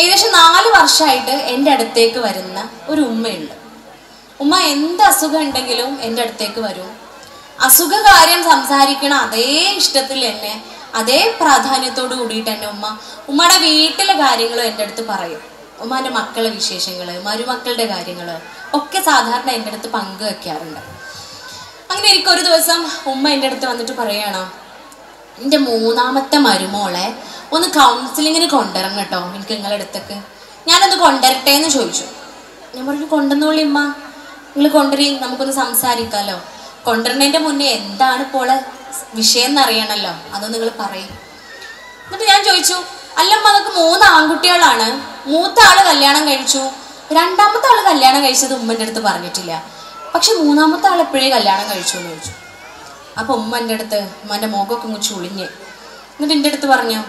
ഏകദേശം നാല് വർഷമായിട്ട് എന്റെ അടുത്തേക്ക് വരുന്ന ഒരു ഉമ്മയുണ്ട്. ഉമ്മ എന്ത് അസുഖം ഉണ്ടെങ്കിലും എന്റെ അടുത്തേക്ക് വരും. അസുഖകാര്യം സംസാരിക്കണ അതേ ഇഷ്ടത്തിൽ തന്നെ അതേ പ്രാധാന്യത്തോട് കൂടിയിട്ട് എന്റെ ഉമ്മ ഉമ്മയുടെ വീട്ടിലെ കാര്യങ്ങളും എന്റെ അടുത്ത് പറയും. ഉമ്മാന്റെ മക്കളെ വിശേഷങ്ങൾ മരുമക്കളുടെ കാര്യങ്ങൾ ഒക്കെ സാധാരണ എന്റെ അടുത്ത് പങ്കുവെക്കാറുണ്ട്. അങ്ങനെ എനിക്കൊരു ദിവസം ഉമ്മ എന്റെ അടുത്ത് വന്നിട്ട് പറയണം എന്റെ മൂന്നാമത്തെ മരുമോളെ ഒന്ന് കൗൺസിലിങ്ങിന് കൊണ്ടുവരണം കേട്ടോ എനിക്ക് നിങ്ങളുടെ അടുത്തേക്ക്. ഞാനൊന്ന് കൊണ്ടുവരട്ടെ എന്ന് ചോദിച്ചു. ഞാൻ പറഞ്ഞു കൊണ്ടുവന്നോളി ഉമ്മ. നിങ്ങൾ കൊണ്ടുവരി നമുക്കൊന്ന് സംസാരിക്കാമല്ലോ കൊണ്ടുവരുന്നതിന്റെ മുന്നേ എന്താണ് ഇപ്പോൾ വിഷയം എന്നറിയണമല്ലോ അതൊന്ന് നിങ്ങൾ പറയും. എന്നിട്ട് ഞാൻ ചോദിച്ചു അല്ലമ്മ അതൊക്കെ മൂന്ന് ആൺകുട്ടികളാണ്. മൂത്ത ആൾ കല്യാണം കഴിച്ചു. രണ്ടാമത്തെ ആൾ കല്യാണം കഴിച്ചത് ഉമ്മന്റെ അടുത്ത് പറഞ്ഞിട്ടില്ല. പക്ഷെ മൂന്നാമത്തെ ആൾ എപ്പോഴേ കല്യാണം കഴിച്ചു എന്ന് ചോദിച്ചു. അപ്പൊ ഉമ്മ എന്റെ അടുത്ത് ഉമ്മന്റെ മുഖമൊക്കെ ഇങ്ങ് ചുളിഞ്ഞ്. എന്നിട്ട് എന്റെ അടുത്ത് പറഞ്ഞു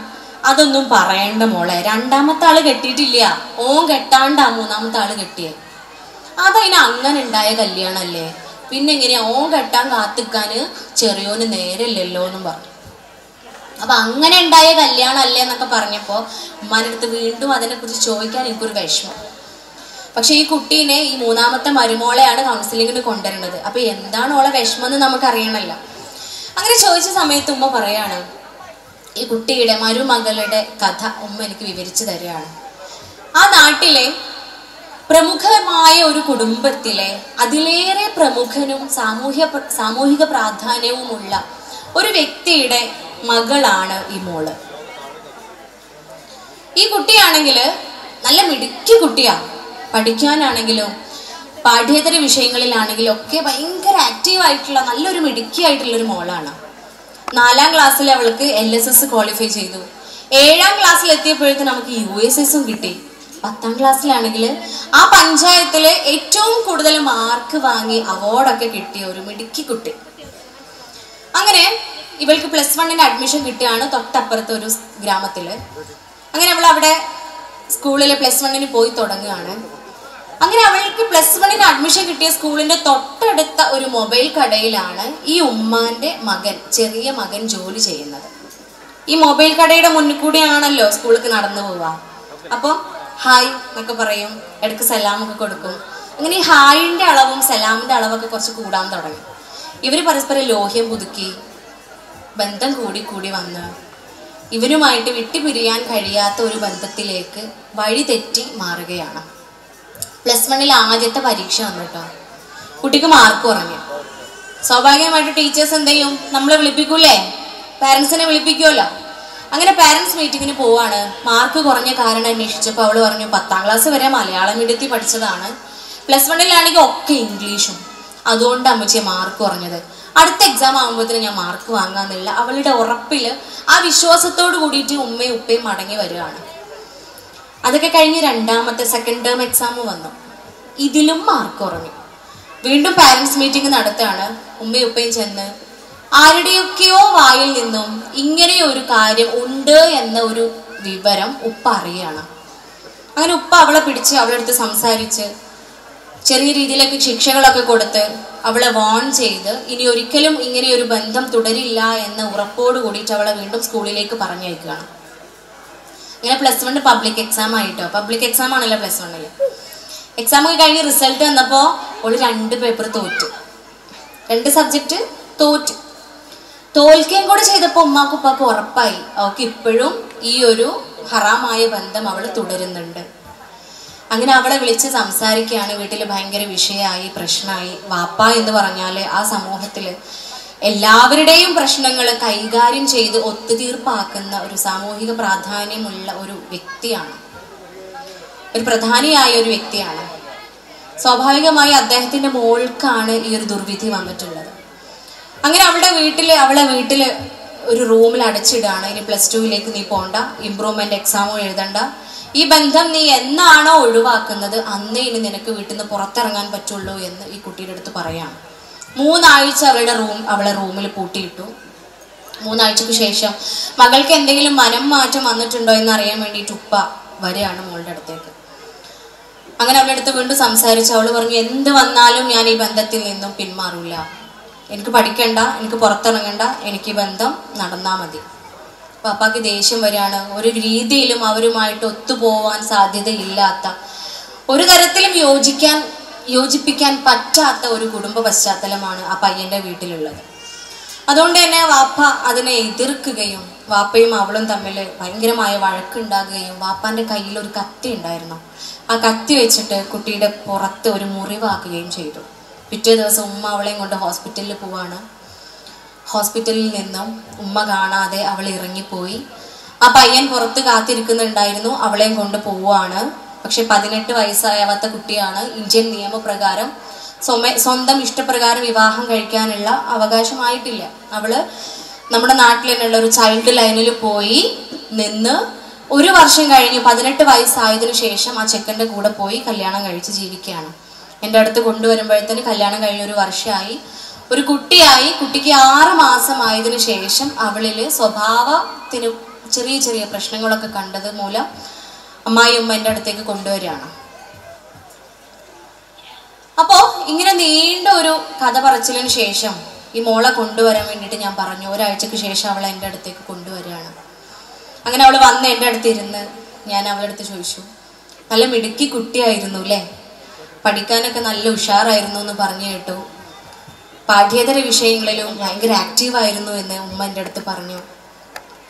അതൊന്നും പറയണ്ട മോളെ. രണ്ടാമത്തെ ആൾ കെട്ടിയിട്ടില്ല. ഓൻ കെട്ടാണ്ടാ മൂന്നാമത്തെ ആൾ കെട്ടിയേ. അതതിന് അങ്ങനെ ഉണ്ടായ കല്യാണല്ലേ? പിന്നെ എങ്ങനെയാ ഓൻ കെട്ടാൻ കാത്തിക്കാന് ചെറിയോന് നേരല്ലല്ലോ എന്നും പറഞ്ഞു. അപ്പൊ അങ്ങനെ ഉണ്ടായ കല്യാണല്ലേ എന്നൊക്കെ പറഞ്ഞപ്പോ ഉമ്മാന്റെ അടുത്ത് വീണ്ടും അതിനെ കുറിച്ച് ചോദിക്കാൻ എനിക്കൊരു വിഷമം. പക്ഷെ ഈ കുട്ടീനെ ഈ മൂന്നാമത്തെ മരുമോളെയാണ് കൗൺസിലിങ്ങിന് കൊണ്ടുവരുന്നത്. അപ്പൊ എന്താണ് ഓളെ വിഷമം എന്ന് നമുക്ക് അറിയണമല്ലോ അങ്ങനെ ചോദിച്ച സമയത്ത് ഉമ്മ പറയാണ് ഈ കുട്ടിയുടെ മരുമകളുടെ കഥ ഉമ്മ എനിക്ക് വിവരിച്ചു തരികയാണ്. ആ നാട്ടിലെ പ്രമുഖമായ ഒരു കുടുംബത്തിലെ അതിലേറെ പ്രമുഖനും സാമൂഹ്യ സാമൂഹിക പ്രാധാന്യവുമുള്ള ഒരു വ്യക്തിയുടെ മകളാണ് ഈ മോൾ. ഈ കുട്ടിയാണെങ്കിൽ നല്ല മിടുക്കി കുട്ടിയാണ് പഠിക്കാനാണെങ്കിലും പാഠ്യേതര വിഷയങ്ങളിലാണെങ്കിലും ഒക്കെ ഭയങ്കര ആക്റ്റീവ് ആയിട്ടുള്ള നല്ലൊരു മിടുക്കി ആയിട്ടുള്ള ഒരു മോളാണ്. നാലാം ക്ലാസ്സിൽ അവൾക്ക് എൽ എസ് എസ് ക്വാളിഫൈ ചെയ്തു. ഏഴാം ക്ലാസ്സിൽ എത്തിയപ്പോഴത്തെ നമുക്ക് യു എസ് എസും കിട്ടി. പത്താം ക്ലാസ്സിലാണെങ്കിൽ ആ പഞ്ചായത്തിൽ ഏറ്റവും കൂടുതൽ മാർക്ക് വാങ്ങി അവാർഡൊക്കെ കിട്ടിയ ഒരു മിടുക്കി കുട്ടി. അങ്ങനെ ഇവൾക്ക് പ്ലസ് വണ്ണിന് അഡ്മിഷൻ കിട്ടുകയാണ് തൊട്ടപ്പുറത്തെ ഒരു ഗ്രാമത്തിൽ അങ്ങനെ അവൾ അവിടെ സ്കൂളിൽ പ്ലസ് വണ്ണിന് പോയി തുടങ്ങുകയാണ്. അങ്ങനെ അവൾക്ക് പ്ലസ് വണ്ണിന് അഡ്മിഷൻ കിട്ടിയ സ്കൂളിന്റെ തൊട്ടടുത്ത ഒരു മൊബൈൽ കടയിലാണ് ഈ ഉമ്മാന്റെ മകൻ ചെറിയ മകൻ ജോലി ചെയ്യുന്നത്. ഈ മൊബൈൽ കടയുടെ മുന്നിൽ കൂടിയാണല്ലോ സ്കൂളിലേക്ക് നടന്നു പോവാ അപ്പോൾ ഹായ് എന്നൊക്കെ പറയും ഇടയ്ക്ക് സലാമൊക്കെ കൊടുക്കും. അങ്ങനെ ഈ ഹായിന്റെ അളവും സലാമിന്റെ അളവൊക്കെ കുറച്ച് കൂടാൻ തുടങ്ങി. ഇവർ പരസ്പരം ലോഹ്യം പുതുക്കി ബന്ധം കൂടി കൂടി വന്ന് ഇവനുമായിട്ട് വിട്ടുപിരിയാൻ കഴിയാത്ത ഒരു ബന്ധത്തിലേക്ക് വഴി തെറ്റി മാറുകയാണ്. പ്ലസ് വണ്ണിൽ ആദ്യത്തെ പരീക്ഷ വന്നു കേട്ടോ കുട്ടിക്ക് മാർക്ക് കുറഞ്ഞു. സ്വാഭാവികമായിട്ട് ടീച്ചേഴ്സ് എന്ത് ചെയ്യും? നമ്മളെ വിളിപ്പിക്കൂലേ പാരൻസിനെ വിളിപ്പിക്കുമല്ലോ അങ്ങനെ പാരൻസ് മീറ്റിങ്ങിന് പോവാണ്. മാർക്ക് കുറഞ്ഞ കാരണം അന്വേഷിച്ചപ്പോൾ അവൾ പറഞ്ഞു പത്താം ക്ലാസ് വരെ മലയാളം മീഡിയത്തിൽ പഠിച്ചതാണ്. പ്ലസ് വണ്ണിലാണെങ്കിൽ ഒക്കെ ഇംഗ്ലീഷും. അതുകൊണ്ട് അമ്മച്ചിയെ മാർക്ക് കുറഞ്ഞത്. അടുത്ത എക്സാം ആകുമ്പോഴത്തേന് ഞാൻ മാർക്ക് വാങ്ങാന്നില്ല അവളുടെ ഉറപ്പിൽ ആ വിശ്വാസത്തോട് കൂടിയിട്ട് ഉമ്മയും ഉപ്പയും മടങ്ങി വരികയാണ്. അതൊക്കെ കഴിഞ്ഞ് രണ്ടാമത്തെ സെക്കൻഡ് ടേം എക്സാം വന്നു. ഇതിലും മാർക്ക് കുറഞ്ഞു. വീണ്ടും പാരൻസ് മീറ്റിംഗ് നടത്താണ് ഉമ്മയും ഉപ്പയും ചെന്ന് ആരുടെയൊക്കെയോ വായിൽ നിന്നും ഇങ്ങനെ ഒരു കാര്യം ഉണ്ട് എന്ന ഒരു വിവരം ഉപ്പ അറിയാണ് അങ്ങനെ ഉപ്പ അവളെ പിടിച്ച് അവളെ അടുത്ത് സംസാരിച്ച് ചെറിയ രീതിയിലൊക്കെ ശിക്ഷകളൊക്കെ കൊടുത്ത് അവളെ വാൺ ചെയ്ത് ഇനി ഒരിക്കലും ഇങ്ങനെ ഒരു ബന്ധം തുടരില്ല എന്ന ഉറപ്പോട് കൂടിയിട്ട് അവളെ വീണ്ടും സ്കൂളിലേക്ക് പറഞ്ഞയക്കുകയാണ്. ഇങ്ങനെ പ്ലസ് വൺ പബ്ലിക് എക്സാം ആയിട്ടോ? പബ്ലിക് എക്സാം ആണല്ലോ പ്ലസ് വണ്ണിൽ എക്സാം ഒക്കെ കഴിഞ്ഞ് റിസൾട്ട് വന്നപ്പോൾ ഓൾ രണ്ട് പേപ്പർ തോറ്റു. രണ്ട് സബ്ജക്റ്റ് തോറ്റു. തോൽക്കുകയും കൂടെ ചെയ്തപ്പോൾ ഉമ്മാക്കും ഉറപ്പായി. അവൾക്ക് ഇപ്പോഴും ഈ ഒരു ഹറാമായ ബന്ധം അവൾ തുടരുന്നുണ്ട്. അങ്ങനെ അവളെ വിളിച്ച് സംസാരിക്കുകയാണ്. വീട്ടിൽ ഭയങ്കര വിഷയമായി പ്രശ്നമായി. വാപ്പ എന്ന് പറഞ്ഞാൽ ആ സമൂഹത്തിൽ എല്ലാവരുടെയും പ്രശ്നങ്ങൾ കൈകാര്യം ചെയ്ത് ഒത്തുതീർപ്പാക്കുന്ന ഒരു സാമൂഹിക പ്രാധാന്യമുള്ള ഒരു വ്യക്തിയാണ്. ഒരു പ്രധാനിയായ ഒരു വ്യക്തിയാണ്. സ്വാഭാവികമായി അദ്ദേഹത്തിന്റെ മോൾക്കാണ് ഈ ഒരു ദുർവിധി വന്നിട്ടുള്ളത്. അങ്ങനെ അവളുടെ വീട്ടിൽ അവളെ വീട്ടിൽ ഒരു റൂമിൽ അടച്ചിടുകയാണ് ഇനി പ്ലസ് ടുവിലേക്ക് നീ പോണ്ട ഇമ്പ്രൂവ്മെന്റ് എക്സാമും എഴുതണ്ട. ഈ ബന്ധം നീ എന്നാണോ ഒഴിവാക്കുന്നത് അന്നേ ഇനി നിനക്ക് വീട്ടിൽ നിന്ന് പുറത്തിറങ്ങാൻ പറ്റുള്ളൂ എന്ന് ഈ കുട്ടിയുടെ അടുത്ത് പറയാണ്. മൂന്നാഴ്ച അവളുടെ റൂം അവളെ റൂമിൽ പൂട്ടിയിട്ടു. മൂന്നാഴ്ചക്ക് ശേഷം മകൾക്ക് എന്തെങ്കിലും മനം മാറ്റം വന്നിട്ടുണ്ടോ എന്ന് അറിയാൻ വേണ്ടിയിട്ട് ഉപ്പ വരെയാണ് മോളുടെ അടുത്തേക്ക്. അങ്ങനെ അവളുടെ അടുത്ത് വീണ്ടും സംസാരിച്ചു അവൾ പറഞ്ഞു എന്ത് വന്നാലും ഞാൻ ഈ ബന്ധത്തിൽ നിന്നും പിന്മാറില്ല എനിക്ക് പഠിക്കണ്ട എനിക്ക് പുറത്തിറങ്ങണ്ട എനിക്ക് ബന്ധം നടന്നാൽ മതി. പാപ്പാക്ക് ദേഷ്യം വരികയാണ്. ഒരു രീതിയിലും അവരുമായിട്ട് ഒത്തുപോവാൻ സാധ്യതയില്ലാത്ത ഒരു തരത്തിലും യോജിക്കാൻ യോജിപ്പിക്കാൻ പറ്റാത്ത ഒരു കുടുംബ പശ്ചാത്തലമാണ് ആ പയ്യന്റെ വീട്ടിലുള്ളത്. അതുകൊണ്ട് തന്നെ വാപ്പ അതിനെ എതിർക്കുകയും വാപ്പയും അവളും തമ്മിൽ ഭയങ്കരമായ വഴക്കുണ്ടാകുകയും വാപ്പാന്റെ കയ്യിൽ ഒരു കത്തി ഉണ്ടായിരുന്നു. ആ കത്തി വെച്ചിട്ട് കുട്ടിയുടെ പുറത്ത് ഒരു മുറിവാക്കുകയും ചെയ്തു. പിറ്റേ ദിവസം ഉമ്മ അവളെയും കൊണ്ട് ഹോസ്പിറ്റലിൽ പോവാണ്. ഹോസ്പിറ്റലിൽ നിന്നും ഉമ്മ കാണാതെ അവൾ ഇറങ്ങിപ്പോയി. ആ പയ്യൻ പുറത്ത് കാത്തിരിക്കുന്നുണ്ടായിരുന്നു. അവളെയും കൊണ്ട് പോവാണ്. പക്ഷെ പതിനെട്ട് വയസ്സായാവാത്ത കുട്ടിയാണ് ഇന്ത്യൻ നിയമപ്രകാരം സ്വന്തം ഇഷ്ടപ്രകാരം വിവാഹം കഴിക്കാനുള്ള അവകാശമായിട്ടില്ല. അവൾ നമ്മുടെ നാട്ടിൽ തന്നെയുള്ള ഒരു ചൈൽഡ് ലൈനിൽ പോയി നിന്ന് ഒരു വർഷം കഴിഞ്ഞ് പതിനെട്ട് വയസ്സായതിനു ശേഷം ആ ചെക്കന്റെ കൂടെ പോയി കല്യാണം കഴിച്ച് ജീവിക്കുകയാണ്. എന്റെ അടുത്ത് കൊണ്ടുവരുമ്പോഴത്തേന് കല്യാണം കഴിഞ്ഞ ഒരു വർഷമായി ഒരു കുട്ടിയായി കുട്ടിക്ക് ആറ് മാസമായതിനു ശേഷം അവളിൽ സ്വഭാവത്തിന് ചെറിയ ചെറിയ പ്രശ്നങ്ങളൊക്കെ കണ്ടത് മൂലം അമ്മായി ഉമ്മ എന്റെ അടുത്തേക്ക് കൊണ്ടുവരികയാണ്. അപ്പോ ഇങ്ങനെ നീണ്ട ഒരു കഥ പറച്ചിലിന് ശേഷം ഈ മോളെ കൊണ്ടുവരാൻ വേണ്ടിയിട്ട് ഞാൻ പറഞ്ഞു. ഒരാഴ്ചക്ക് ശേഷം അവളെ എന്റെ അടുത്തേക്ക് കൊണ്ടുവരികയാണ്. അങ്ങനെ അവൾ വന്ന് എന്റെ അടുത്ത് ഇരുന്ന് ഞാൻ അവളുടെ അടുത്ത് ചോദിച്ചു. നല്ല മിടുക്കി കുട്ടിയായിരുന്നു അല്ലേ? പഠിക്കാനൊക്കെ നല്ല ഉഷാറായിരുന്നു എന്ന് പറഞ്ഞു കേട്ടു. പാഠ്യേതര വിഷയങ്ങളിലും ഭയങ്കര ആക്റ്റീവായിരുന്നു എന്ന് ഉമ്മ എന്റെ അടുത്ത് പറഞ്ഞു.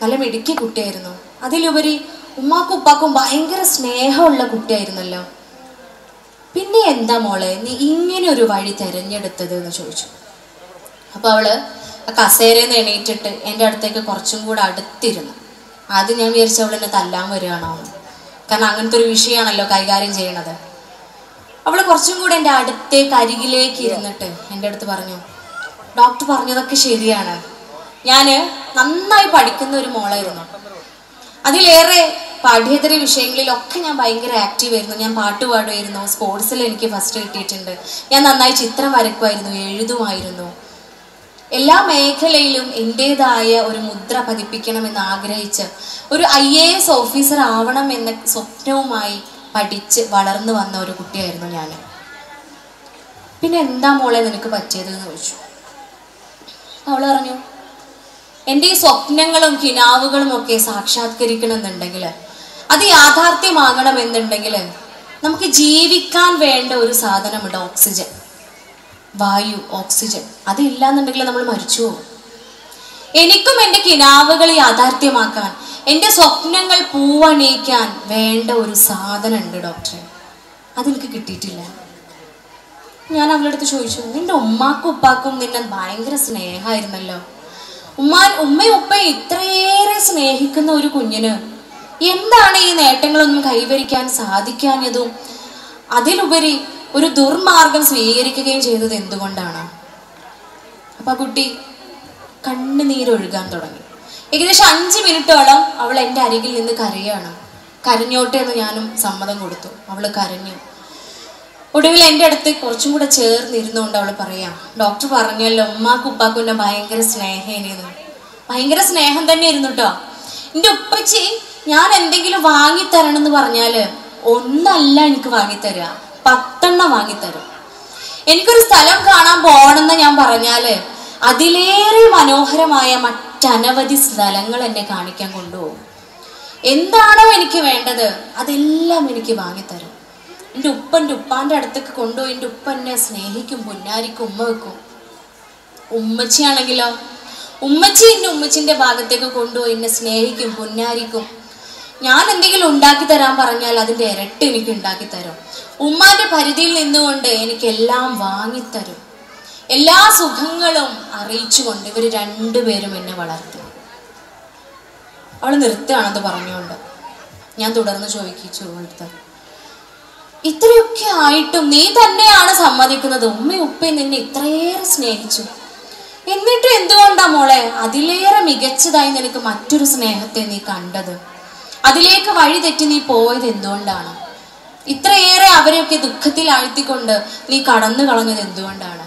നല്ല മിടുക്കി കുട്ടിയായിരുന്നു. അതിലുപരി ഉമ്മാക്കും ഉപ്പാക്കും ഭയങ്കര സ്നേഹമുള്ള കുട്ടിയായിരുന്നല്ലോ. പിന്നെ എന്താ മോളെ നീ ഇങ്ങനെ ഒരു വഴി തിരഞ്ഞെടുത്തത് എന്ന് ചോദിച്ചു. അപ്പൊ അവൾ ആ കസേരയിൽ എണീറ്റിട്ട് എന്റെ അടുത്തേക്ക് കുറച്ചും കൂടെ അടുത്തിരുന്നു. ആദ്യം ഞാൻ വിചാരിച്ച അവൾ എന്നെ തല്ലാൻ വരികയാണോ കാരണം അങ്ങനത്തെ ഒരു വിഷയമാണല്ലോ കൈകാര്യം ചെയ്യണത്. അവൾ കുറച്ചും കൂടെ എന്റെ അടുത്തേക്ക് അരികിലേക്ക് ഇരുന്നിട്ട് എന്റെ അടുത്ത് പറഞ്ഞു ഡോക്ടർ പറഞ്ഞതൊക്കെ ശരിയാണ്. ഞാൻ നന്നായി പഠിക്കുന്ന ഒരു മോളായിരുന്നു. അതിലേറെ പാഠ്യേതര വിഷയങ്ങളിലൊക്കെ ഞാൻ ഭയങ്കര ആക്റ്റീവ് ആയിരുന്നു. ഞാൻ പാട്ട് പാടുമായിരുന്നു. സ്പോർട്സിൽ എനിക്ക് ഫസ്റ്റ് കിട്ടിയിട്ടുണ്ട്. ഞാൻ നന്നായി ചിത്രം വരക്കുമായിരുന്നു. എഴുതുമായിരുന്നു. എല്ലാ മേഖലയിലും എന്റെതായ ഒരു മുദ്ര പതിപ്പിക്കണമെന്ന് ആഗ്രഹിച്ച് ഒരു ഐ എ എസ് ഓഫീസർ ആവണം എന്ന സ്വപ്നവുമായി പഠിച്ച് വളർന്നു വന്ന ഒരു കുട്ടിയായിരുന്നു ഞാൻ. പിന്നെ എന്താ മോളെ നിനക്ക് പറ്റിയത് എന്ന് ചോദിച്ചു. അവൾ പറഞ്ഞു എന്റെ ഈ സ്വപ്നങ്ങളും കിനാവുകളും ഒക്കെ സാക്ഷാത്കരിക്കണമെന്നുണ്ടെങ്കിൽ അത് യാഥാർത്ഥ്യമാകണമെന്നുണ്ടെങ്കിൽ നമുക്ക് ജീവിക്കാൻ വേണ്ട ഒരു സാധനമുണ്ട് ഓക്സിജൻ. വായു ഓക്സിജൻ. അത് അതില്ലാന്നുണ്ടെങ്കിൽ നമ്മൾ മരിച്ചു എനിക്കും എന്റെ കിനാവുകൾ യാഥാർത്ഥ്യമാക്കാൻ എന്റെ സ്വപ്നങ്ങൾ പൂവണിയിക്കാൻ വേണ്ട ഒരു സാധനം ഉണ്ട് ഡോക്ടറെ. അതെനിക്ക് കിട്ടിയിട്ടില്ല. ഞാൻ അവളുടെ അടുത്ത് ചോദിച്ചു നിന്റെ ഉമ്മാക്കും ഉപ്പാക്കും നിന്നെ ഭയങ്കര സ്നേഹമായിരുന്നല്ലോ. ഉമ്മാൻ ഉമ്മയും ഉപ്പയും ഇത്രയേറെ സ്നേഹിക്കുന്ന ഒരു കുഞ്ഞിന് എന്താണ് ഈ നേട്ടങ്ങളൊന്നും കൈവരിക്കാൻ സാധിക്കാഞ്ഞതും? അതിലുപരി ഒരു ദുർമാർഗം സ്വീകരിക്കുകയും ചെയ്തത് എന്തുകൊണ്ടാണ്? അപ്പൊ കുട്ടി കണ്ണുനീരൊഴുകാൻ തുടങ്ങി. ഏകദേശം അഞ്ച് മിനിറ്റോളം അവൾ എന്റെ അരികിൽ നിന്ന് കരയാണ്. കരഞ്ഞോട്ടെ എന്ന് ഞാനും സമ്മതം കൊടുത്തു. അവൾ കരഞ്ഞു. ഒടുവിൽ എന്റെ അടുത്ത് കുറച്ചും കൂടെ ചേർന്നിരുന്നുകൊണ്ട് അവൾ പറയാം ഡോക്ടർ പറഞ്ഞല്ലോ ഉമ്മാക്കും ഉപ്പാക്കും എന്നെ ഭയങ്കര സ്നേഹേനെന്ന്. ഭയങ്കര സ്നേഹം തന്നെ ഇരുന്നു കേട്ടോ എന്റെ ഉപ്പച്ചി ഞാൻ എന്തെങ്കിലും വാങ്ങിത്തരണം എന്ന് പറഞ്ഞാൽ ഒന്നല്ല എനിക്ക് വാങ്ങിത്തരിക പത്തെണ്ണം വാങ്ങിത്തരും. എനിക്കൊരു സ്ഥലം കാണാൻ പോകണമെന്ന് ഞാൻ പറഞ്ഞാൽ അതിലേറെ മനോഹരമായ മറ്റനവധി സ്ഥലങ്ങൾ എന്നെ കാണിക്കാൻ കൊണ്ടുപോകും. എന്താണോ എനിക്ക് വേണ്ടത് അതെല്ലാം എനിക്ക് വാങ്ങിത്തരും. എന്റെ ഉപ്പ എന്റെ ഉപ്പാന്റെ അടുത്തേക്ക് കൊണ്ടുപോയി എന്റെ ഉപ്പ എന്നെ സ്നേഹിക്കും പൊന്നാരിക്കും ഉമ്മ വെക്കും. ഉമ്മച്ചിയാണെങ്കിലോ? ഉമ്മച്ചി എന്റെ ഉമ്മച്ചിന്റെ ഭാഗത്തേക്ക് കൊണ്ടുപോയി എന്നെ സ്നേഹിക്കും പൊന്നാരിക്കും. ഞാൻ എന്തെങ്കിലും ഉണ്ടാക്കി തരാൻ പറഞ്ഞാൽ അതിന്റെ ഇരട്ടി എനിക്ക് ഉണ്ടാക്കി തരും. ഉമ്മാന്റെ പരിധിയിൽ നിന്നുകൊണ്ട് എനിക്ക് എല്ലാം വാങ്ങിത്തരും. എല്ലാ സുഖങ്ങളും അറിയിച്ചുകൊണ്ട് ഇവർ രണ്ടുപേരും എന്നെ വളർത്തി. അവൾ നിർത്തുകയാണെന്ന് പറഞ്ഞുകൊണ്ട് ഞാൻ തുടർന്ന് ചോദിക്കിച്ചു അടുത്ത് ഇത്രയൊക്കെ ആയിട്ടും നീ തന്നെയാണ് സമ്മതിക്കുന്നത്. ഉമ്മയും ഉപ്പയും നിന്നെ ഇത്രയേറെ സ്നേഹിച്ചു. എന്നിട്ടും എന്തുകൊണ്ടാ മോളെ? അതിലേറെ മികച്ചതായി നിനക്ക് മറ്റൊരു സ്നേഹത്തെ നീ കണ്ടത്. അതിലേക്ക് വഴി തെറ്റി നീ പോയത് എന്തുകൊണ്ടാണ്? ഇത്രയേറെ അവരെയൊക്കെ ദുഃഖത്തിൽ ആഴ്ത്തിക്കൊണ്ട് നീ കടന്നു കളഞ്ഞത് എന്തുകൊണ്ടാണ്?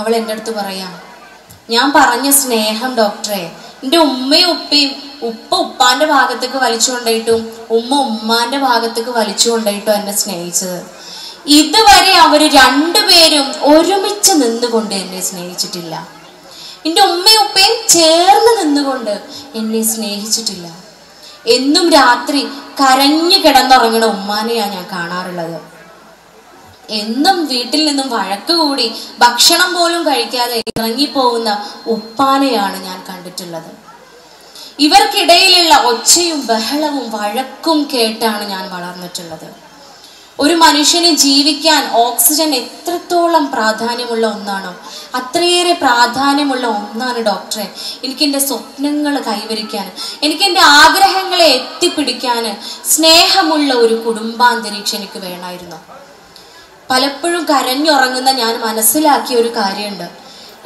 അവൾ എന്റെ അടുത്ത് പറയാം ഞാൻ പറഞ്ഞ സ്നേഹം ഡോക്ടറെ എന്റെ ഉമ്മയും ഉപ്പയും ഉപ്പ ഉപ്പാന്റെ ഭാഗത്തേക്ക് വലിച്ചു കൊണ്ടായിട്ടും ഉമ്മ ഉമ്മാന്റെ ഭാഗത്തേക്ക് വലിച്ചു കൊണ്ടായിട്ടും എന്നെ സ്നേഹിച്ചത്. ഇതുവരെ അവർ രണ്ടുപേരും ഒരുമിച്ച് നിന്നുകൊണ്ട് എന്നെ സ്നേഹിച്ചിട്ടില്ല. എന്റെ ഉമ്മയും ഉപ്പയും ചേർന്ന് നിന്നുകൊണ്ട് എന്നെ സ്നേഹിച്ചിട്ടില്ല. എന്നും രാത്രി കരഞ്ഞു കിടന്നുറങ്ങണ ഉമ്മാനെയാണ് ഞാൻ കാണാറുള്ളത്. എന്നും വീട്ടിൽ നിന്നും വഴക്ക് കൂടി ഭക്ഷണം പോലും കഴിക്കാതെ ഇറങ്ങിപ്പോകുന്ന ഉപ്പാനെയാണ് ഞാൻ കണ്ടിട്ടുള്ളത്. ഇവർക്കിടയിലുള്ള ഒച്ചയും ബഹളവും വഴക്കും കേട്ടാണ് ഞാൻ വളർന്നിട്ടുള്ളത്. ഒരു മനുഷ്യന് ജീവിക്കാൻ ഓക്സിജൻ എത്രത്തോളം പ്രാധാന്യമുള്ള ഒന്നാണോ അത്രയേറെ പ്രാധാന്യമുള്ള ഒന്നാണ് ഡോക്ടറെ എനിക്ക് എന്റെ സ്വപ്നങ്ങൾ കൈവരിക്കാൻ എനിക്ക് എന്റെ ആഗ്രഹങ്ങളെ എത്തിപ്പിടിക്കാൻ സ്നേഹമുള്ള ഒരു കുടുംബാന്തരീക്ഷം എനിക്ക് വേണമായിരുന്നു. പലപ്പോഴും കരഞ്ഞുറങ്ങുന്ന ഞാൻ മനസ്സിലാക്കിയ ഒരു കാര്യമുണ്ട്.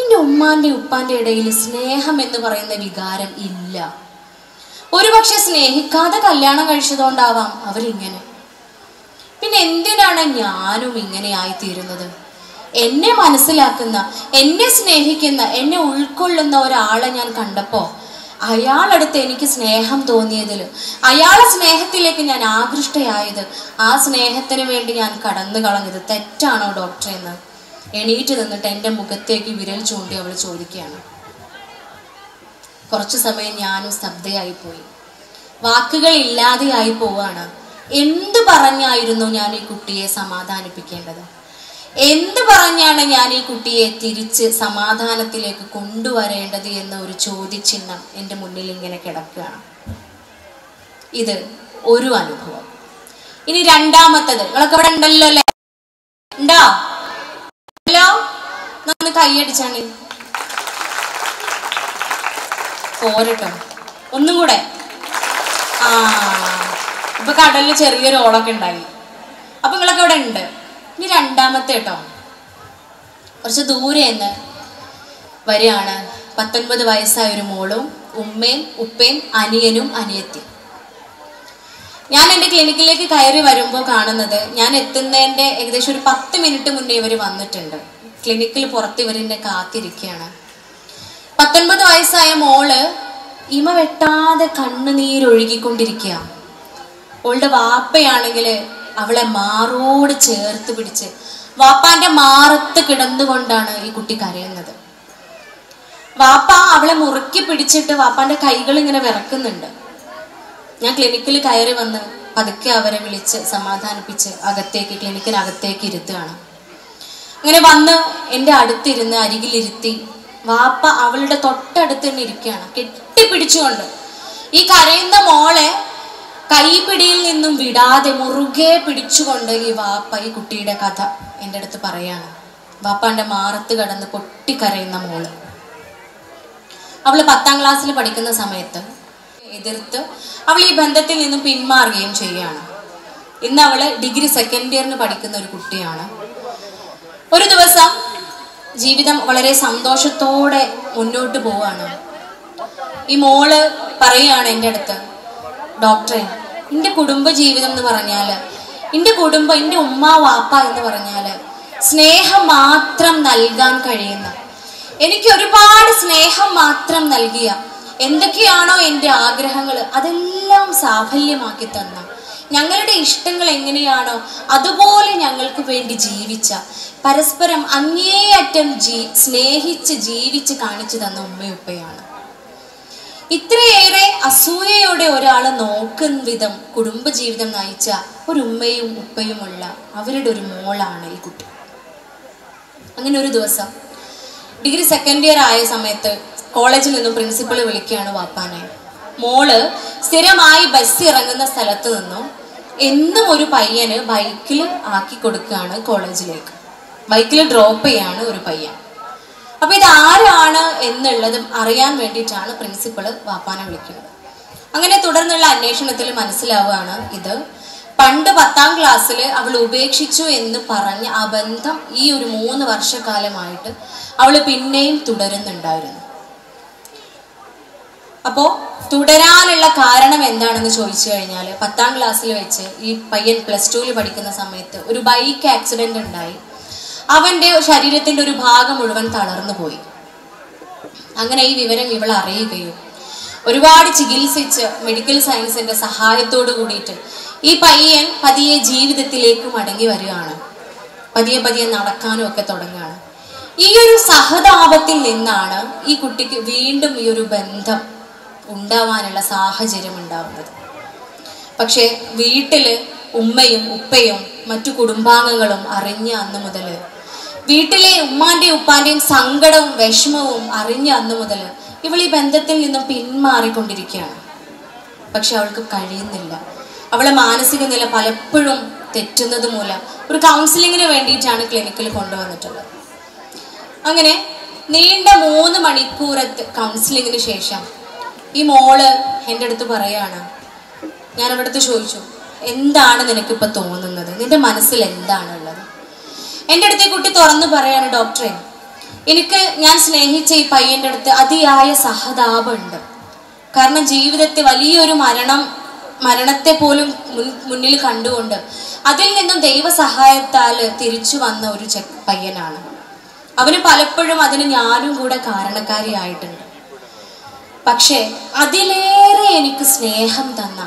എന്റെ ഉമ്മാന്റെ ഉപ്പാന്റെ ഇടയിൽ സ്നേഹം എന്ന് പറയുന്ന വികാരം ഇല്ല. ഒരുപക്ഷെ സ്നേഹിക്കാതെ കല്യാണം കഴിച്ചതുകൊണ്ടാവാം അവരിങ്ങനെ. പിന്നെ എന്തിനാണ് ഞാനും ഇങ്ങനെ ആയിത്തീരുന്നത്? എന്നെ മനസ്സിലാക്കുന്ന എന്നെ സ്നേഹിക്കുന്ന എന്നെ ഉൾക്കൊള്ളുന്ന ഒരാളെ ഞാൻ കണ്ടപ്പോ അയാളടുത്ത് എനിക്ക് സ്നേഹം തോന്നിയതിൽ അയാളെ സ്നേഹത്തിലേക്ക് ഞാൻ ആകൃഷ്ടയായത് ആ സ്നേഹത്തിന് വേണ്ടി ഞാൻ കടന്നു കളഞ്ഞത് തെറ്റാണോ ഡോക്ടർ എന്ന്? എണീറ്റ് നിന്നിട്ട് എന്റെ മുഖത്തേക്ക് വിരൽ ചൂണ്ടി അവൾ ചോദിക്കുകയാണ്. കുറച്ചു സമയം ഞാനും സ്തബ്ധയായി പോയി. വാക്കുകൾ ഇല്ലാതെയായി പോവാണ്. എന്ത് പറഞ്ഞായിരുന്നു ഞാൻ ഈ കുട്ടിയെ സമാധാനിപ്പിക്കേണ്ടത്? എന്ത് പറഞ്ഞാണ് ഞാൻ ഈ കുട്ടിയെ തിരിച്ച് സമാധാനത്തിലേക്ക് കൊണ്ടുവരേണ്ടത് എന്ന ഒരു ചോദ്യചിഹ്നം എന്റെ മുന്നിൽ ഇങ്ങനെ കിടക്കുകയാണ്. ഇത് ഒരു അനുഭവം. ഇനി രണ്ടാമത്തത് നിങ്ങളൊക്കെ ഇവിടെ ഉണ്ടല്ലോ അല്ലേ? ഉണ്ടോ? ഹലോ? ഒന്ന് കൈയടിച്ചാണ് പോരട്ടോ. ഒന്നും കൂടെ? ആ ഇപ്പൊ കടലിൽ ചെറിയൊരു ഓളൊക്കെ ഉണ്ടായി. അപ്പൊ നിങ്ങളൊക്കെ ഇവിടെ ഉണ്ട്. ഇനി രണ്ടാമത്തെ കേട്ടോ. കുറച്ച് ദൂരെ നിന്ന് വരികയാണ്. പത്തൊൻപത് വയസ്സായ ഒരു മോളും ഉമ്മയും ഉപ്പയും അനിയനും അനിയത്തി ഞാൻ എന്റെ ക്ലിനിക്കിലേക്ക് കയറി വരുമ്പോൾ കാണുന്നത് ഞാൻ എത്തുന്നതിന്റെ ഏകദേശം ഒരു പത്ത് മിനിറ്റ് മുന്നേ ഇവർ വന്നിട്ടുണ്ട്. ക്ലിനിക്കിൽ പുറത്ത് ഇവരെന്നെ കാത്തിരിക്കുകയാണ്. പത്തൊൻപത് വയസ്സായ മോൾ ഇമ വെട്ടാതെ കണ്ണുനീരൊഴുകിക്കൊണ്ടിരിക്കുക ഓളുടെ വാപ്പയാണെങ്കിൽ അവളെ മാറോട് ചേർത്ത് പിടിച്ച് വാപ്പാന്റെ മാറത്ത് കിടന്നുകൊണ്ടാണ് ഈ കുട്ടി കരയുന്നത്. വാപ്പ അവളെ മുറുക്കി പിടിച്ചിട്ട് വാപ്പാന്റെ കൈകൾ ഇങ്ങനെ വിറക്കുന്നുണ്ട്. ഞാൻ ക്ലിനിക്കിൽ കയറി വന്ന് പതുക്കെ അവരെ വിളിച്ച് സമാധാനിപ്പിച്ച് അകത്തേക്ക് ക്ലിനിക്കിനകത്തേക്ക് ഇരുത്തുകയാണ്. അങ്ങനെ വന്ന് എന്റെ അടുത്തിരുന്ന് അരികിലിരുത്തി വാപ്പ അവളുടെ തൊട്ടടുത്ത് തന്നെ ഇരിക്കുകയാണ്. കെട്ടിപ്പിടിച്ചുകൊണ്ട്. ഈ കരയുന്ന മോളെ കൈപിടിയിൽ നിന്നും വിടാതെ മുറുകെ പിടിച്ചുകൊണ്ട് ഈ വാപ്പ ഈ കുട്ടിയുടെ കഥ എന്റെ അടുത്ത് പറയാണ്. വാപ്പാന്റെ മാറത്ത് കടന്ന് പൊട്ടിക്കരയുന്ന മോൾ. അവൾ പത്താം ക്ലാസ്സിൽ പഠിക്കുന്ന സമയത്ത് എതിർത്ത് അവൾ ഈ ബന്ധത്തിൽ നിന്നും പിന്മാറുകയും ചെയ്യുകയാണ് ഇന്ന് അവൾ ഡിഗ്രി സെക്കൻഡ് ഇയറിന് പഠിക്കുന്ന ഒരു കുട്ടിയാണ്. ഒരു ദിവസം ജീവിതം വളരെ സന്തോഷത്തോടെ മുന്നോട്ട് പോവാണ്. ഈ മോൾ പറയുകയാണ് എന്റെ അടുത്ത് ഡോക്ടറെ എന്റെ കുടുംബ ജീവിതം എന്ന് പറഞ്ഞാൽ എന്റെ കുടുംബം എന്റെ ഉമ്മ വാപ്പ എന്ന് പറഞ്ഞാൽ സ്നേഹം മാത്രം നൽകാൻ കഴിയുന്ന എനിക്ക് ഒരുപാട് സ്നേഹം മാത്രം നൽകിയ എന്തൊക്കെയാണോ എന്റെ ആഗ്രഹങ്ങൾ അതെല്ലാം സാഫല്യമാക്കി തന്ന. ഞങ്ങളുടെ ഇഷ്ടങ്ങൾ എങ്ങനെയാണോ അതുപോലെ ഞങ്ങൾക്ക് വേണ്ടി ജീവിച്ച പരസ്പരം അങ്ങേയറ്റം ജീ സ്നേഹിച്ച് ജീവിച്ച് കാണിച്ചു തന്ന ഉമ്മയുപ്പയാണ് ഇത്രയേറെ അസൂയയോടെ ഒരാൾ നോക്കുന്ന വിധം കുടുംബജീവിതം നയിച്ച ഒരു ഉമ്മയും ഉപ്പയുമുള്ള അവരുടെ ഒരു മോളാണ് ഈ കുട്ടി. അങ്ങനെ ഒരു ദിവസം ഡിഗ്രി സെക്കൻഡ് ഇയർ ആയ സമയത്ത് കോളേജിൽ നിന്നും പ്രിൻസിപ്പൾ വിളിക്കുകയാണ് വാപ്പാനെ. മോൾ സ്ഥിരമായി ബസ് ഇറങ്ങുന്ന സ്ഥലത്ത് നിന്നും എന്നും ഒരു പയ്യന് ബൈക്കിൽ ആക്കി കൊടുക്കുകയാണ് കോളേജിലേക്ക്. ബൈക്കിൽ ഡ്രോപ്പ് ചെയ്യാണ് ഒരു പയ്യൻ. അപ്പൊ ഇത് ആരാണ് എന്നുള്ളതും അറിയാൻ വേണ്ടിയിട്ടാണ് പ്രിൻസിപ്പൾ വാപ്പാനെ വിളിക്കുന്നത്. അങ്ങനെ തുടർന്നുള്ള അന്വേഷണത്തിൽ മനസ്സിലാവുകയാണ് ഇത്. പണ്ട് പത്താം ക്ലാസ്സിൽ അവൾ ഉപേക്ഷിച്ചു എന്ന് പറഞ്ഞ് ആ ബന്ധം ഈ ഒരു മൂന്ന് വർഷക്കാലമായിട്ട് അവൾ പിന്നെയും തുടരുന്നുണ്ടായിരുന്നു. അപ്പോൾ തുടരാനുള്ള കാരണം എന്താണെന്ന് ചോദിച്ചു കഴിഞ്ഞാൽ പത്താം ക്ലാസ്സിൽ വെച്ച് ഈ പയ്യൻ പ്ലസ് ടുവിൽ പഠിക്കുന്ന സമയത്ത് ഒരു ബൈക്ക് ആക്സിഡന്റ് ഉണ്ടായി. അവന്റെ ശരീരത്തിന്റെ ഒരു ഭാഗം മുഴുവൻ തളർന്നു പോയി. അങ്ങനെ ഈ വിവരം ഇവൾ അറിയുകയും ഒരുപാട് ചികിത്സിച്ച് മെഡിക്കൽ സയൻസിന്റെ സഹായത്തോട് കൂടിയിട്ട് ഈ പയ്യൻ പതിയെ ജീവിതത്തിലേക്ക് മടങ്ങി വരികയാണ്. പതിയെ പതിയെ നടക്കാനും ഒക്കെ തുടങ്ങുകയാണ്. ഈ ഒരു സഹതാപത്തിൽ നിന്നാണ് ഈ കുട്ടിക്ക് വീണ്ടും ഈ ഒരു ബന്ധം ഉണ്ടാവാനുള്ള സാഹചര്യം ഉണ്ടാവുന്നത്. പക്ഷേ വീട്ടിൽ ഉമ്മയും ഉപ്പയും മറ്റു കുടുംബാംഗങ്ങളും അറിഞ്ഞ അന്ന് മുതൽ വീട്ടിലെ ഉമ്മാന്റെയും ഉപ്പാന്റെയും സങ്കടവും വിഷമവും അറിഞ്ഞ അന്ന് മുതൽ ഇവൾ ഈ ബന്ധത്തിൽ നിന്നും പിന്മാറിക്കൊണ്ടിരിക്കുകയാണ്. പക്ഷെ അവൾക്ക് കഴിയുന്നില്ല. അവളെ മാനസിക നില പലപ്പോഴും തെറ്റുന്നത് മൂലം ഒരു കൗൺസിലിങ്ങിന് വേണ്ടിയിട്ടാണ് ക്ലിനിക്കിൽ കൊണ്ടുവന്നിട്ടുള്ളത്. അങ്ങനെ നീണ്ട മൂന്ന് മണിക്കൂറത്തെ കൗൺസിലിങ്ങിന് ശേഷം ഈ മോൾ എന്റെ അടുത്ത് പറയാണ് ഞാൻ അവിടുത്തെ ചോദിച്ചു എന്താണ് നിനക്കിപ്പോൾ തോന്നുന്നത്? നിന്റെ മനസ്സിൽ എന്താണ് എന്റെ അടുത്ത് കുട്ടി തുറന്നു പറയാണ് ഡോക്ടറെ. എനിക്ക് ഞാൻ സ്നേഹിച്ച ഈ പയ്യന്റെ അടുത്ത് അതിയായ സഹതാപമുണ്ട്. കാരണം ജീവിതത്തെ വലിയൊരു മരണം മരണത്തെ പോലും മുന്നിൽ കണ്ടുകൊണ്ട് അതിൽ നിന്നും ദൈവസഹായത്താൽ തിരിച്ചു വന്ന ഒരു പയ്യനാണ്. അവന് പലപ്പോഴും അതിന് ഞാനും കൂടെ കാരണക്കാരിയായിട്ടുണ്ട്. പക്ഷേ അതിലേറെ എനിക്ക് സ്നേഹം തന്ന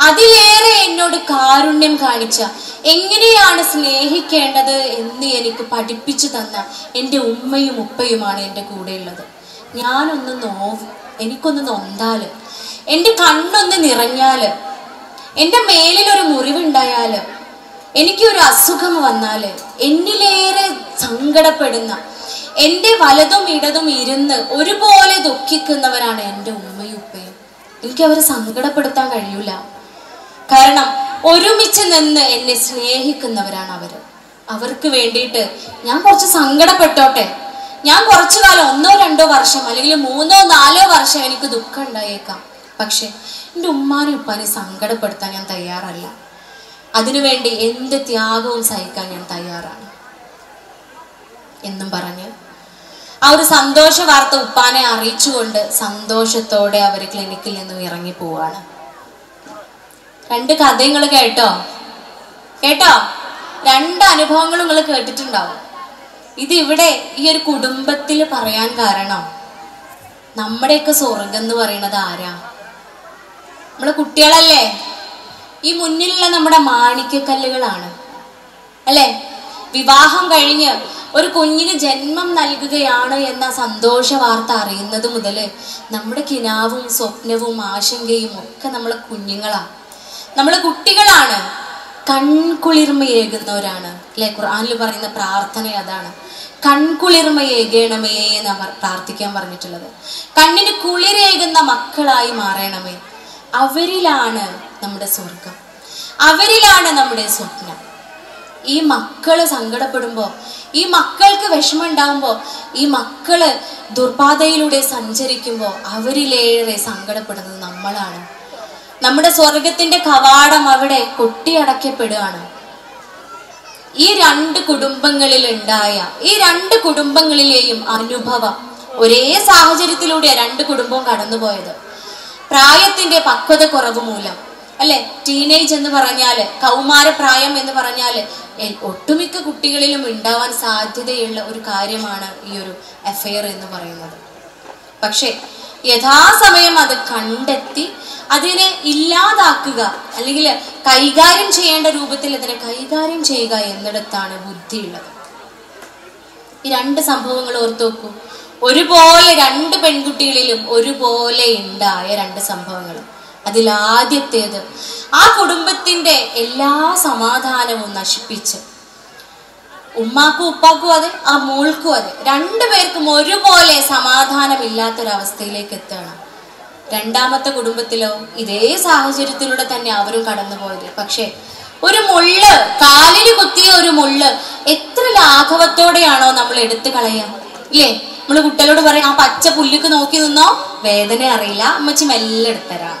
അതിലേറെ എന്നോട് കാരുണ്യം കാണിച്ച. എങ്ങനെയാണ് സ്നേഹിക്കേണ്ടത് എന്ന് എനിക്ക് പഠിപ്പിച്ചു തന്ന എന്റെ ഉമ്മയും ഉപ്പയുമാണ് എന്റെ കൂടെയുള്ളത്. ഞാനൊന്ന് നോവ് എനിക്കൊന്ന് നൊന്താൽ എന്റെ കണ്ണൊന്ന് നിറഞ്ഞാൽ എന്റെ മേലിലൊരു മുറിവുണ്ടായാൽ എനിക്കൊരു അസുഖം വന്നാൽ എന്നിലേറെ സങ്കടപ്പെടുന്ന. എന്റെ വലതും ഇടതും ഇരുന്ന് ഒരുപോലെ ദുഃഖിക്കുന്നവരാണ് എന്റെ ഉമ്മയും ഉപ്പയും. എനിക്കവരെ സങ്കടപ്പെടുത്താൻ കഴിയൂല. കാരണം ഒരുമിച്ച് നിന്ന് എന്നെ സ്നേഹിക്കുന്നവരാണ് അവർ. അവർക്ക് വേണ്ടിയിട്ട് ഞാൻ കുറച്ച് സങ്കടപ്പെട്ടോട്ടെ. ഞാൻ കുറച്ചു കാലം ഒന്നോ രണ്ടോ വർഷം അല്ലെങ്കിൽ മൂന്നോ നാലോ വർഷം എനിക്ക് ദുഃഖം ഉണ്ടായേക്കാം. പക്ഷെ എന്റെ ഉമ്മാനും ഉപ്പാനെ സങ്കടപ്പെടുത്താൻ ഞാൻ തയ്യാറല്ല. അതിനുവേണ്ടി എന്ത് ത്യാഗവും സഹിക്കാൻ ഞാൻ തയ്യാറാണ്. എന്നും പറഞ്ഞ് ആ ഒരു സന്തോഷ വാർത്ത ഉപ്പാനെ അറിയിച്ചുകൊണ്ട് സന്തോഷത്തോടെ അവർ ക്ലിനിക്കിൽ നിന്നും ഇറങ്ങി പോവാണ്. രണ്ട് കഥ നിങ്ങൾ കേട്ടോ? കേട്ടോ? രണ്ട് അനുഭവങ്ങളും നിങ്ങൾ കേട്ടിട്ടുണ്ടാവും. ഇത് ഇവിടെ ഈ ഒരു കുടുംബത്തിൽ പറയാൻ കാരണം നമ്മുടെയൊക്കെ സ്വർഗം എന്ന് പറയുന്നത് ആരാ? നമ്മളെ കുട്ടികളല്ലേ? ഈ മുന്നിലുള്ള നമ്മുടെ മാണിക്യക്കല്ലുകളാണ്. അല്ലേ? വിവാഹം കഴിഞ്ഞ് ഒരു കുഞ്ഞിന് ജന്മം നൽകുകയാണ് എന്ന സന്തോഷ വാർത്ത അറിയുന്നത് മുതൽ നമ്മുടെ കിനാവും സ്വപ്നവും ആശങ്കയും ഒക്കെ നമ്മളെ കുഞ്ഞുങ്ങളാണ് നമ്മളെ കുട്ടികളാണ്. കൺകുളിർമയേകുന്നവരാണ്. അല്ലെ? ഖുർആാനിൽ പറയുന്ന പ്രാർത്ഥന അതാണ്. കൺകുളിർമയേകണമേ എന്ന് പ്രാർത്ഥിക്കാൻ പറഞ്ഞിട്ടുള്ളത്. കണ്ണിന് കുളിരേകുന്ന മക്കളായി മാറണമേ. അവരിലാണ് നമ്മുടെ സ്വർഗം അവരിലാണ് നമ്മുടെ സ്വപ്നം. ഈ മക്കൾ സങ്കടപ്പെടുമ്പോൾ ഈ മക്കൾക്ക് വിഷമം ഉണ്ടാകുമ്പോൾ ഈ മക്കൾ ദുർബാധയിലൂടെ സഞ്ചരിക്കുമ്പോൾ അവരിലേറെ സങ്കടപ്പെടുന്നത് നമ്മളാണ്. നമ്മുടെ സ്വർഗത്തിന്റെ കവാടം അവിടെ കൊട്ടിയടക്കപ്പെടുകയാണ് ഈ രണ്ട് കുടുംബങ്ങളിൽ ഉണ്ടായ ഈ രണ്ട് കുടുംബങ്ങളിലെയും അനുഭവം ഒരേ സാഹചര്യത്തിലൂടെ രണ്ട് കുടുംബവും കടന്നുപോയത്. പ്രായത്തിന്റെ പക്വത കുറവ് മൂലം അല്ലെ? ടീനേജ് എന്ന് പറഞ്ഞാൽ കൗമാരപ്രായം എന്ന് പറഞ്ഞാൽ ഒട്ടുമിക്ക കുട്ടികളിലും ഉണ്ടാവാൻ സാധ്യതയുള്ള ഒരു കാര്യമാണ് ഈ ഒരു അഫെയർ എന്ന് പറയുന്നത്. പക്ഷേ യഥാസമയം അത് കണ്ടെത്തി അതിനെ ഇല്ലാതാക്കുക അല്ലെങ്കിൽ കൈകാര്യം ചെയ്യേണ്ട രൂപത്തിൽ അതിനെ കൈകാര്യം ചെയ്യുക എന്നിടത്താണ് ബുദ്ധിയുള്ളത്. ഈ രണ്ട് സംഭവങ്ങൾ ഓർത്തു നോക്കൂ. ഒരുപോലെ രണ്ട് പെൺകുട്ടികളിലും ഒരുപോലെ ഉണ്ടായ രണ്ട് സംഭവങ്ങൾ. അതിൽ ആദ്യത്തേത് ആ കുടുംബത്തിന്റെ എല്ലാ സമാധാനവും നശിപ്പിച്ച് ഉമ്മാക്കും ഉപ്പാക്കും അതെ ആ മോൾക്കും അതെ. രണ്ടുപേർക്കും ഒരുപോലെ സമാധാനമില്ലാത്തൊരവസ്ഥയിലേക്ക് എത്തുകയാണ് രണ്ടാമത്തെ കുടുംബത്തിലോ ഇതേ സാഹചര്യത്തിലൂടെ തന്നെ അവരും കടന്നുപോയത്. പക്ഷേ ഒരു മുള്ള് കാലിന് കുത്തിയ ഒരു മുള്ള് എത്ര ലാഘവത്തോടെയാണോ നമ്മൾ എടുത്തു കളയുക. ഇല്ലേ? നമ്മൾ കുട്ടികളോട് പറയും ആ പച്ച പുല്ലുക്ക് നോക്കി നിന്നോ? വേദന അറിയില്ല. അമ്മച്ചി മെല്ലെ എടുത്തരാ.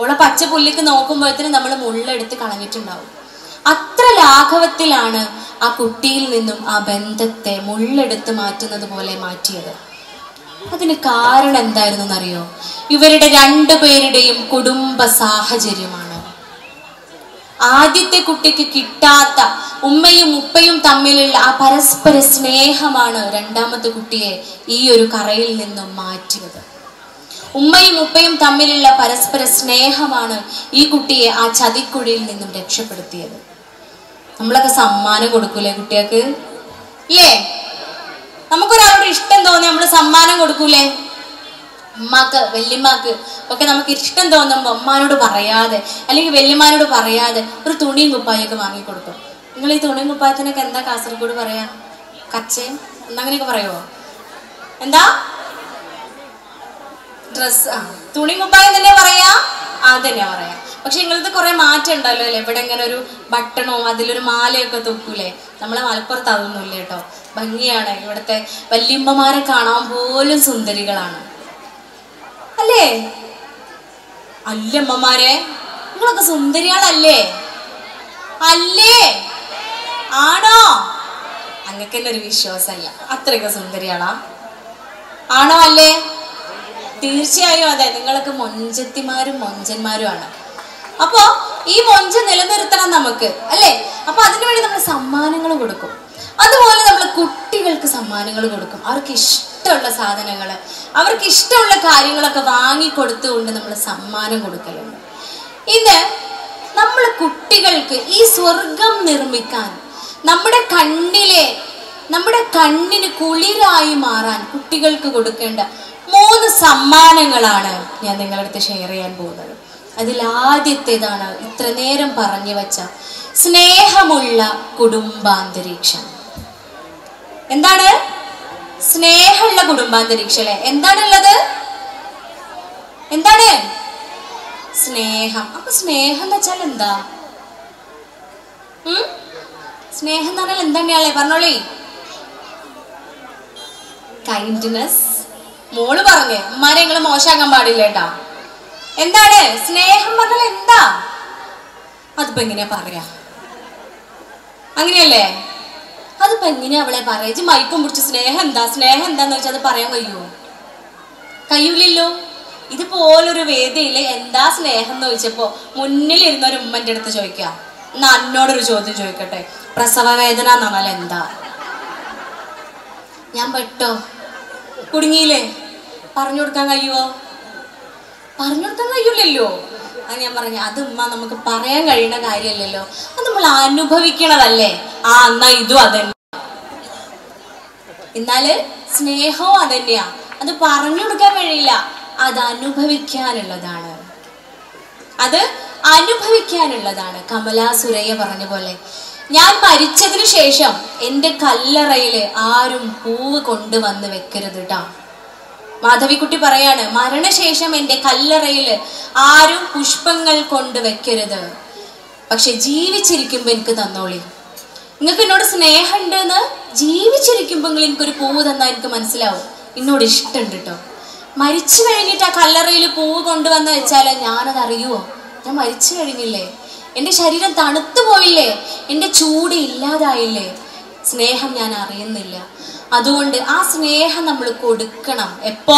ഓളെ പച്ച പുല്ലിക്ക് നോക്കുമ്പോഴത്തേനും നമ്മൾ മുള്ളെടുത്ത് കളഞ്ഞിട്ടുണ്ടാവും. അത്ര ലാഘവത്തിലാണ് ആ കുട്ടിയിൽ നിന്നും ആ ബന്ധത്തെ മുള്ളെടുത്ത് മാറ്റുന്നത് പോലെ മാറ്റിയത്. അതിന് കാരണം എന്തായിരുന്നു എന്നറിയോ ഇവരുടെ രണ്ടുപേരുടെയും കുടുംബ സാഹചര്യമാണ്. ആദ്യത്തെ കുട്ടിക്ക് കിട്ടാത്ത ഉമ്മയും ഉപ്പയും തമ്മിലുള്ള ആ പരസ്പര സ്നേഹമാണ് രണ്ടാമത്തെ കുട്ടിയെ ഈ ഒരു കറയിൽ നിന്നും മാറ്റിയത്. ഉമ്മയും ഉപ്പയും തമ്മിലുള്ള പരസ്പര സ്നേഹമാണ് ഈ കുട്ടിയെ ആ ചതിക്കുഴിയിൽ നിന്നും രക്ഷപ്പെടുത്തിയത്. നമ്മളൊക്കെ സമ്മാനം കൊടുക്കൂലേ കുട്ടികൾക്ക്? ഇല്ലേ? നമുക്കൊരാളോട് ഇഷ്ടം തോന്നി നമ്മൾ സമ്മാനം കൊടുക്കൂലേ? ഉമ്മാക്ക് വല്യമ്മക്ക് ഒക്കെ നമുക്ക് ഇഷ്ടം തോന്നുമ്പോൾ ഉമ്മാനോട് പറയാതെ അല്ലെങ്കിൽ വല്യമ്മാനോട് പറയാതെ ഒരു തുണിയും കുപ്പായൊക്കെ വാങ്ങിക്കൊടുക്കും നിങ്ങൾ ഈ തുണിയും കുപ്പായത്തിനൊക്കെ എന്താ കാസർഗോഡ് പറയാ? കച്ചയും? എന്നങ്ങനെയൊക്കെ പറയുമോ എന്താ? ഡ്രസ് ആ. തുണിയും കുപ്പായം തന്നെ പറയാ? ആ തന്നെയാ പറയാ. പക്ഷെ ഇങ്ങനത്തെ കുറെ മാറ്റം ഉണ്ടല്ലോ അല്ലേ? ഇവിടെ ഇങ്ങനെ ഒരു ബട്ടണോ അതിലൊരു മാലയൊക്കെ തൊക്കൂലേ നമ്മളെ മലപ്പുറത്ത് അതൊന്നുമില്ല കേട്ടോ. ഭംഗിയാണ്. ഇവിടുത്തെ വല്യമ്മമാരെ കാണാൻ പോലും സുന്ദരികളാണ്. അല്ലേ? അല്ലമ്മമാരെ നിങ്ങളൊക്കെ സുന്ദരികളല്ലേ? അല്ലേ? ആണോ? അങ്ങക്ക് തന്നെ ഒരു വിശ്വാസമല്ല അത്രയൊക്കെ സുന്ദരികളാ. ആണോ അല്ലേ? തീർച്ചയായും അതെ നിങ്ങളൊക്കെ മൊഞ്ചത്തിമാരും മൊഞ്ചന്മാരുമാണ്. അപ്പോ ഈ മൊഞ്ച നിലനിർത്തണം നമുക്ക് അല്ലേ? അപ്പൊ അതിനുവേണ്ടി നമ്മൾ സമ്മാനങ്ങൾ കൊടുക്കും. അതുപോലെ നമ്മൾ കുട്ടികൾക്ക് സമ്മാനങ്ങൾ കൊടുക്കും. അവർക്ക് ഇഷ്ടമുള്ള സാധനങ്ങൾ അവർക്ക് ഇഷ്ടമുള്ള കാര്യങ്ങളൊക്കെ വാങ്ങിക്കൊടുത്തുകൊണ്ട് നമ്മൾ സമ്മാനം കൊടുക്കലുണ്ട്. ഇത് നമ്മൾ കുട്ടികൾക്ക് ഈ സ്വർഗം നിർമ്മിക്കാൻ നമ്മുടെ കണ്ണിലെ നമ്മുടെ കണ്ണിന് കുളിരായി മാറാൻ കുട്ടികൾക്ക് കൊടുക്കേണ്ട മൂന്ന് സമ്മാനങ്ങളാണ് ഞാൻ നിങ്ങളുടെ അടുത്ത് ഷെയർ ചെയ്യാൻ പോകുന്നത്. അതിൽ ആദ്യത്തേതാണ് ഇത്ര നേരം പറഞ്ഞു വെച്ച സ്നേഹമുള്ള കുടുംബാന്തരീക്ഷം. എന്താണ്? സ്നേഹമുള്ള കുടുംബാന്തരീക്ഷം അല്ലെ? എന്താണുള്ളത്? എന്താണ്? സ്നേഹം. അപ്പൊ സ്നേഹം എന്ന് വെച്ചാൽ എന്താ? സ്നേഹം എന്ന് പറഞ്ഞാൽ എന്താണ് പറഞ്ഞോളി. കൈൻഡ്നെസ് മോൾ പറഞ്ഞേ അമ്മാരെ നിങ്ങൾ മോശമാക്കാൻ പാടില്ല കേട്ടാ. എന്താണ്? സ്നേഹം പറഞ്ഞാൽ എന്താ? അതിപ്പോ എങ്ങനെയാ പറയാ? അങ്ങനെയല്ലേ? അതിപ്പോ എങ്ങനെയാ അവളെ പറയാ? മൈക്കും പിടിച്ച് സ്നേഹം എന്താ? സ്നേഹം എന്താന്ന് വെച്ചാൽ അത് പറയാൻ കഴിയുമോ കഴിയൂലല്ലോ ഇതുപോലൊരു വേദിയിൽ എന്താ സ്നേഹം എന്ന് ചോദിച്ചപ്പോ മുന്നിൽ ഇരുന്ന ഒരു ഉമ്മന്റെ അടുത്ത് ചോദിക്കുക എന്നാ അന്നോടൊരു ചോദ്യം ചോദിക്കട്ടെ? പ്രസവ വേദന എന്ന് പറഞ്ഞാൽ എന്താ? ഞാൻ പെട്ടോ? കുടുങ്ങിയില്ലേ? പറഞ്ഞു കൊടുക്കാൻ കഴിയുമോ പറഞ്ഞു കൊടുക്കാൻ കഴിയില്ലല്ലോ. അത് ഞാൻ പറഞ്ഞു അത് ഉമ്മ നമുക്ക് പറയാൻ കഴിയുന്ന കാര്യമല്ലല്ലോ അത് നമ്മൾ അനുഭവിക്കണതല്ലേ. ആ എന്നാ ഇതും അതന്നെ. എന്നാൽ സ്നേഹവും അതന്നെയാ. അത് പറഞ്ഞു കൊടുക്കാൻ കഴിയില്ല. അത് അനുഭവിക്കാനുള്ളതാണ്. അത് അനുഭവിക്കാനുള്ളതാണ്. കമലാ സുരയ്യ പറഞ്ഞ പോലെ. ഞാൻ മരിച്ചതിന് ശേഷം എന്റെ കല്ലറയിൽ ആരും പൂവ് കൊണ്ടുവന്ന് വെക്കരുത് കേട്ടോ മാധവിക്കുട്ടി പറയാണ് മരണശേഷം എന്റെ കല്ലറയിൽ ആരും പുഷ്പങ്ങൾ കൊണ്ട് വെക്കരുത് പക്ഷെ ജീവിച്ചിരിക്കുമ്പോ എനിക്ക് തന്നോളി. നിങ്ങൾക്ക് എന്നോട് സ്നേഹമുണ്ട് എന്ന് ജീവിച്ചിരിക്കുമ്പോൾ എനിക്കൊരു പൂവ് തന്നാൽ എനിക്ക് മനസ്സിലാവും. എന്നോട് ഇഷ്ടമുണ്ട് കേട്ടോ മരിച്ചു കഴിഞ്ഞിട്ട് ആ കല്ലറയിൽ പൂവ് കൊണ്ടുവന്ന് വെച്ചാൽ ഞാനത് അറിയുമോ ഞാൻ മരിച്ചു കഴിഞ്ഞില്ലേ? എന്റെ ശരീരം തണുത്തു പോയില്ലേ? എന്റെ ചൂട് ഇല്ലാതായില്ലേ? സ്നേഹം ഞാൻ അറിയുന്നില്ല. അതുകൊണ്ട് ആ സ്നേഹം നമ്മൾ കൊടുക്കണം. എപ്പോ?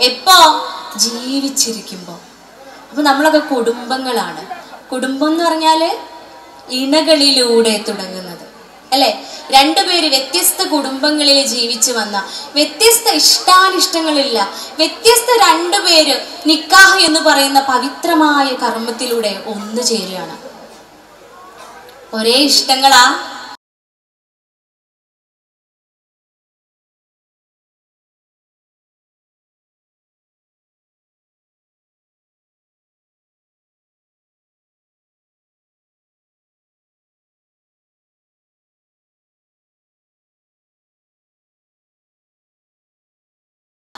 എപ്പോ? ജീവിച്ചിരിക്കുമ്പോ. അപ്പൊ നമ്മളൊക്കെ കുടുംബങ്ങളാണ്. കുടുംബം എന്ന് പറഞ്ഞാൽ ഇണകളിലൂടെ തുടങ്ങുന്നത്. അല്ലെ? രണ്ടുപേര് വ്യത്യസ്ത കുടുംബങ്ങളിൽ ജീവിച്ചു വന്ന വ്യത്യസ്ത ഇഷ്ടാനിഷ്ടങ്ങളില്ല വ്യത്യസ്ത രണ്ടുപേര് നിക്കാഹ് എന്ന് പറയുന്ന പവിത്രമായ കർമ്മത്തിലൂടെ ഒന്നു ചേരുകയാണ്. ഒരേ ഇഷ്ടങ്ങളാ